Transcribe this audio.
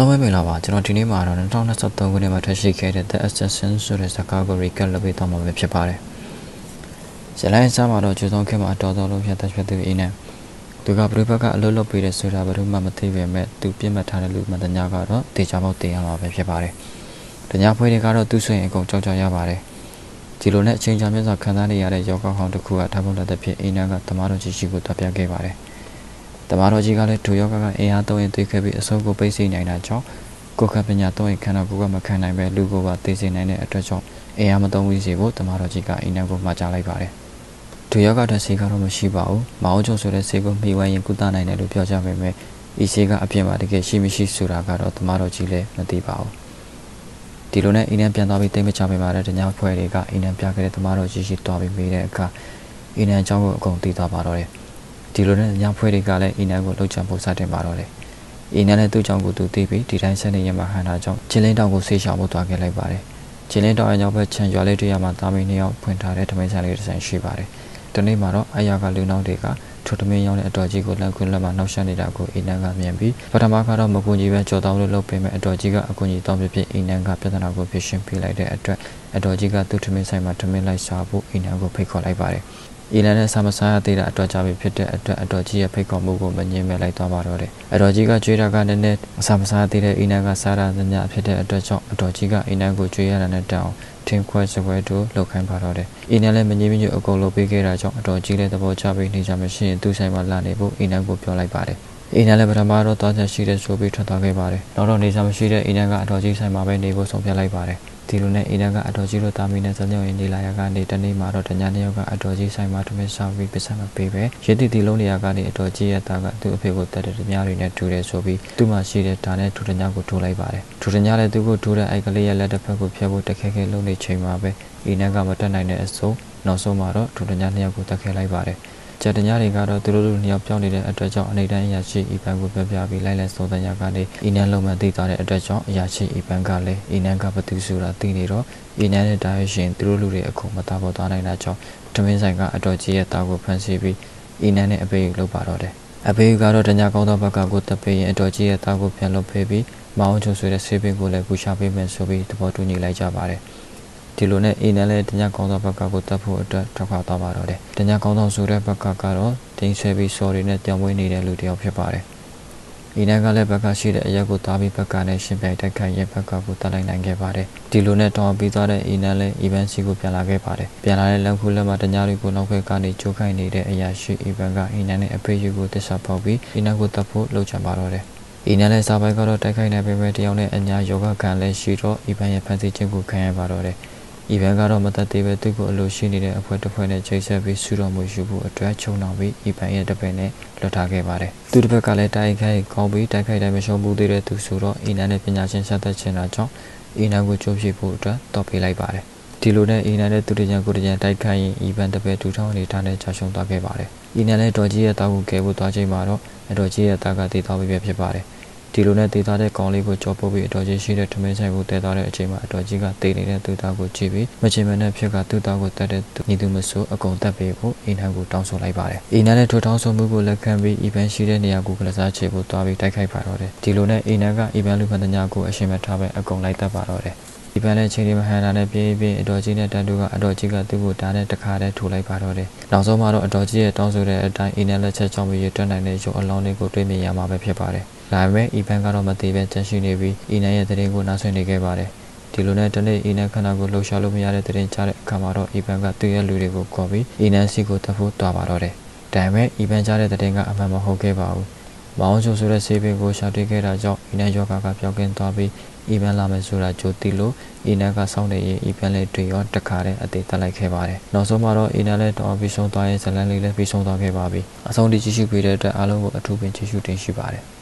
အားလုံးပဲမင်္ဂလာပါကျွန်တော်ဒီနေ့မှာတော့2023ခုနှစ်မှာထွက်ရှိခဲ့တဲ့ The Assassin ဆိုတဲ့ဇာတ်ကားကို recap လုပ်ပေးသွားမှာပဲဖြစ်ပါတယ်။ဇလိုင်းစားမှာတော့ကျုံဆုံးခင်မှာအတော်တော်လို့ဖြတ်သက်ဖြစ်သူအင်းနဲ့သူကပြိပကအလုပ်လုပ်ပေးတဲ့ဆိုတာဘယ်သူမှမသိပေမဲ့သူပြစ်မှတ်ထားတဲ့လူမှတညာကတော့တေချာပေါက်တင်ရမှာပဲဖြစ်ပါတယ်။တညာဖွဲတွေကတော့သူ့ဆိုရင်အကုန်ကြောက်ကြရပါတယ်။ဒီလိုနဲ့အချိန်ကြာမြင့်စွာခံစားနေရတဲ့ယောဂဟောင်းတစ်ခုကထားဖို့လက်သက်ဖြစ်အင်းနာကသမားတော်ကြီးရှိကိုတပ်ပြခဲ့ပါတယ်။ တမတော်ကြီးကလည်းဒူယောဂကအင်အားသုံးရင်သိခဲ့ပြီးအဆုံးကိုပိတ်စိနိုင်တာကြောင့်ကိုယ်ခပညာသုံးရင်ခန္ဓာကိုယ်ကမခံနိုင်ပဲလူကိုပါသိစေနိုင်တဲ့အတွက်ကြောင့်အင်အားမသုံးဝိစေဖို့တမတော်ကြီးကအင်အားကိုမှာကြားလိုက်ပါတယ်ဒူယောဂတဲ့ဆေးကတော့မရှိပါဘူးမအောင်ချုံဆိုတဲ့ဆေးကိုမှီဝဲရင်ကုသနိုင်တယ်လို့ပြောကြပေမဲ့ဤဆေးကအပြင်မှာတကယ်ရှိမရှိဆိုတာကတော့တမတော်ကြီးလည်းမသိပါဘူးဒီလိုနဲ့အင်းနံပြန်သွားပြီးတိတ်မချပေးပါတဲ့တညာဖွဲ့တွေကအင်းနံပြခဲ့တဲ့တမတော်ကြီးရှိသွားပြီးမိတဲ့အခါအင်းနံအကြောင်းကိုအကုန်သိသွားပါတော့တယ် ဒီလိုနဲ့ညဖွဲ့တွေကလည်းအီနန်ကိုလှုပ်ချဖို့စတင်ပါတော့တယ်။အီနန်နဲ့သူ့ကြောင့်ကိုသူသိပြီးဒီတိုင်းဆက်နေရမှာဟန်တာကြောင့်ချင်းလင်းတောင်ကိုဆေးရှောင်ဖို့တွားခဲ့လိုက်ပါတယ်။ချင်းလင်းတောင်အရောက်ဘက်ခြံရွာလေးတရမှာတာမီနှစ်ယောက်ဖွင့်ထားတဲ့ထမင်းဆိုင်လေးတစ်ဆိုင်ရှိပါတယ်။ဒီနေ့မှာတော့အရာကလူနောက်တွေကထိုထမင်းရောက်တဲ့အတော်ကြီးကိုလက်ခွန်းလက်မှာနှောက်ယှက်နေတာကိုအီနန်ကမြင်ပြီးပထမကတော့မကူညီပဲကြော်တောင်းလို့လုပ်ပေးမယ်အတော်ကြီးကအကူညီတောင်းပြဖြစ်အီနန်ကပြဿနာကိုဖြေရှင်းပေးလိုက်တဲ့အတွက်အတော်ကြီးကသူ့ထမင်းဆိုင်မှာထမင်းလိုက်စားဖို့အီနန်ကိုဖိတ်ခေါ်လိုက်ပါတယ်။ အီလန်နဲ့ဆာမဆာရသေးတာအတွက်ကြပြီဖြစ်တဲ့အတွက်အတော်ကြီးရဲ့ဖိတ်ခေါ်မှုကိုမငြင်းမဲ့လိုက်သွားပါတော့တယ်။အတော်ကြီးကကြွေးတာကနည်းနည်းဆာမဆာရသေးတဲ့အီနန်ကစားတာသမျှဖြစ်တဲ့အတွက်ကြောင့်အတော်ကြီးကအီနန်ကိုကြွေးရတာနဲ့တောင်းထင်းခွဲစပွဲတို့လှုပ်ခိုင်းပါတော့တယ်။အီနန်လည်းမငြင်းမညွတ်အကုန်လုပ်ပေးခဲ့တာကြောင့်အတော်ကြီးလည်းသဘောကျပြီးနေကြမရှိရင်သူ့ဆိုင်မှာလာနေဖို့အီနန်ကိုပြောလိုက်ပါတယ်။အင်းလည်းပထမတော့တောချက်ရှိတဲ့ဆိုပြီးထွက်သွားခဲ့ပါတယ်။နောက်တော့နေစားမရှိတဲ့အင်းကအတော်ကြီးဆိုင်မှာပဲနေဖို့ဆုံးဖြတ်လိုက်ပါတယ်။ ဒီလိုနဲ့အိမ်ကအတော်ကြီးတို့တာမီနဲ့ဇညောင်းရင်နေလာရကနေတနေ့မှာတော့တညာနှစ်ယောက်ကအတော်ကြီးဆိုင်မှာထမင်းဆောင်ပြီးပစ္စမပေးပဲရည်တည်တည်လုံးနေရကနေအတော်ကြီးရဲ့သားကသူ့အဖေကိုတတ်တဲ့တညာတွေနဲ့ထူတယ်ဆိုပြီးသူ့မှာရှိတဲ့ဒါနဲ့ထူတညာကိုထိုးလိုက်ပါတယ်ထူတညာလည်းသူ့ကိုထိုးတဲ့အိုက်ကလေးရဲ့လက်တစ်ဖက်ကိုဖျက်ဖို့တခဲခဲလုံးနေချိန်မှာပဲအိမ်ကမတက်နိုင်တဲ့အစုံနောက်ဆုံးမှာတော့ထူတညာနှစ်ယောက်ကိုတက်ခဲလိုက်ပါတယ် ကျတညာတွေကတော့သူတို့လူနှစ်ယောက်ပြောင်းနေတဲ့အတွက်ကြောင့်အနေတိုင်းအရာရှိဤပန်ကိုပြပြပြီးလိုက်လဲစုံစမ်းရကနေအီနန်လုံးမသိသွားတဲ့အတွက်ကြောင့်အရာရှိဤပန်ကလည်းအီနန်ကဘသူဆိုတာသိနေတော့အီနန်နဲ့တာရရှင်သူတို့လူတွေအခုမသားပေါ်သွားနိုင်တာကြောင့်တမင်းဆိုင်ကအတော်ကြီးရဲ့တာကိုဖန်ဆီးပြီးအီနန်နဲ့အပေယူလုပ်ပါတော့တယ်အပေယူကတော့တညာကောင်းသောဘက်ကကိုတပ်ပေးရင်အတော်ကြီးရဲ့တာကိုပြန်လုပ်ပေးပြီးမအောင်ချုံဆွေတဲ့ဆေးပင်ကိုလည်းကူရှာပေးမယ်ဆိုပြီးသဘောတူညီလိုက်ကြပါတယ်။ ဒီလိုနဲ့အိမ်နဲ့လည်းတညကောင်းသောဘက်ကကိုတက်ဖို့အတွက်ထောက်ခွာသွားပါတော့တယ်တညကောင်းသောဆိုတဲ့ဘက်ကကတော့တင်းဆွဲပြီးစော်တွေနဲ့ကြောင်မွေးနေတဲ့လူတစ်ယောက်ဖြစ်ပါတယ်အင်းနကလည်းဘက်ကရှိတဲ့အရက်ကိုတားပြီးဘက်ကနဲ့ရှင်ပြိုင်တိုက်ခိုက်ရဲ့ဘက်ကကိုတက်လိုက်နိုင်ခဲ့ပါတယ်ဒီလိုနဲ့တောင်းပြီးသွားတဲ့အင်းနလည်းအီဗန်စီကိုပြန်လာခဲ့ပါတယ်ပြန်လာတဲ့လမ်းခုလက်မှာတညတွေကိုနောက်ခွဲကနေချိုးခိုင်းနေတဲ့အရာရှိအီဗန်ကအင်းနနဲ့အဖေယူကိုတစ္ဆာပေါက်ပြီးအင်းနကိုတက်ဖို့လှုပ်ချပါတော့တယ်အင်းနလည်းစာပိုက်ကတော့တိုက်ခိုက်နေပေမဲ့တယောက်နဲ့အညာယောဂခံလည်းရှိတော့အီဗန်ရဲ့ဖန်ဆီးခြင်းကိုခံရပါတော့တယ် ဤဘက်ကတော့မသက်သေးပဲသူ့ကိုအလိုရှိနေတဲ့အဖွဲ့တစ်ဖွဲ့နဲ့ချိတ်ဆက်ပြီးဆူတော်မူယူဖို့အတွက်ချုံတော်ပြီးဤဘက်ရဲ့တစ်ဖက်နဲ့လွတ်ထားခဲ့ပါတယ်။သူတစ်ဖက်ကလည်းတိုက်ခိုက်ကောင်းပြီးတိုက်ခိုက်တိုင်းမရှုံးဘူးသေးတဲ့သူဆိုတော့အီနန်နဲ့ပညာရှင်ဆက်သက်ချင်တာကြောင့်အီနန်ကိုကြိုးပြဖို့အတွက်တော့ပေးလိုက်ပါတယ်။ဒီလိုနဲ့အီနန်နဲ့သူတကြံကိုတကြံတိုက်ခိုက်ရင်ဤဘန်တစ်ဖက်ဒူထောင်းအနေထားနဲ့ချရှုံးသွားခဲ့ပါတယ်။အီနန်နဲ့တော်ကြီးရဲ့တောက်ကိုကဲဖို့သွားချိန်မှာတော့အတော်ကြီးရဲ့တာကတည်သွားပြီးဖြစ်ပါတယ်။ ဒီလိုနဲ့ဒေတာတဲ့ကောင်လေးကိုကြောပုတ်ပြီးအတော်ကြီးရှိတဲ့ထမင်းဆိုင်ကိုတဲသွားတဲ့အချိန်မှာအတော်ကြီးကတေနေတဲ့သူသားကိုကြည့်ပြီးမချင်မနဲ့ဖြစ်ကသူသားကိုတတ်တဲ့ညီသူမဆိုးအကုန်တက်ပေးဖို့အင်းဟန်ကိုတောင်းဆိုလိုက်ပါတယ်။အင်းဟန်နဲ့ထိုတောင်းဆိုမှုကိုလက်ခံပြီးအီဗန်ရှိတဲ့နေရာကိုကစားချေဖို့တွားပြီးတိုက်ခိုက်ပါတော့တယ်။ဒီလိုနဲ့အင်းဟန်ကအီဗန်လူဖန်တညာကိုအရှင်မထားပဲအကုန်လိုက်တက်ပါတော့တယ်။ဒီပန်နဲ့ချိန်ဒီမဟန်တာနဲ့ပြေးပြေးအတော်ကြီးနဲ့တန်တူကအတော်ကြီးကသူ့ကိုဓာတ်နဲ့တခါတည်းထိုးလိုက်ပါတော့တယ်။နောက်ဆုံးမှာတော့အတော်ကြီးရဲ့တောင်းဆိုတဲ့အတိုင်းအင်းနဲ့လက်ချက်ချောင်းပြီးရတွက်နိုင်တဲ့ရုပ်အလောင်းလေးကိုတွေ့မြင်ရမှာပဲဖြစ်ပါတယ်။ ဒါပေမဲ့အီပန်ကတော့မသေးပဲတန်ရှိနေပြီးအီနန်ရဲ့တရင်ကိုနားဆွနေခဲ့ပါတယ်။ဒီလိုနဲ့တနေ့အီနန်ခန္ဓာကိုလှုပ်ရှားလို့မရတဲ့တရင်ချတဲ့အခါမှာတော့အီပန်ကသူ့ရဲ့လူတွေကိုခေါ်ပြီးအီနန်စီကိုတဖို့တွားပါတော့တယ်။ဒါပေမဲ့အီပန်ချတဲ့တရင်ကအမှန်မဟုတ်ခဲ့ပါဘူး။မောင်ချိုဆိုတဲ့ဆေးပင်ကိုရှာတွေ့ခဲ့တာကြောင့်အီနန်ယောဂကပြောင်းကင်းသွားပြီးအီဗန်လာမယ်ဆိုတာကြိုသိလို့အီနန်ကစောင့်နေရင်အီဗန်လည်းတွေ့ရောတခါတည်းအသေးတက်လိုက်ခဲ့ပါတယ်။နောက်ဆုံးမှာတော့အီနန်လည်းတော်ပြီးဆုံးသွားရင်ဇလန်လေးလည်းပြီးဆုံးသွားခဲ့ပါပြီ။အဆုံးထိကြည့်ရှုပေးတဲ့အတွက်အားလုံးကိုအထူးပင်ကြည့်ရှုတင်ရှိပါတယ်။